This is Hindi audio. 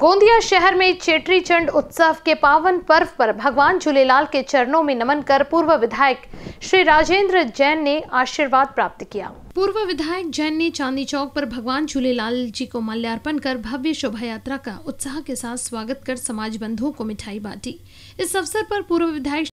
गोंदिया शहर में चेट्री चंड उत्सव के पावन पर्व पर भगवान झूलेलाल के चरणों में नमन कर पूर्व विधायक श्री राजेंद्र जैन ने आशीर्वाद प्राप्त किया। पूर्व विधायक जैन ने चांदी चौक पर भगवान झूलेलाल जी को माल्यार्पण कर भव्य शोभा यात्रा का उत्साह के साथ स्वागत कर समाज बंधुओं को मिठाई बांटी। इस अवसर पर पूर्व विधायक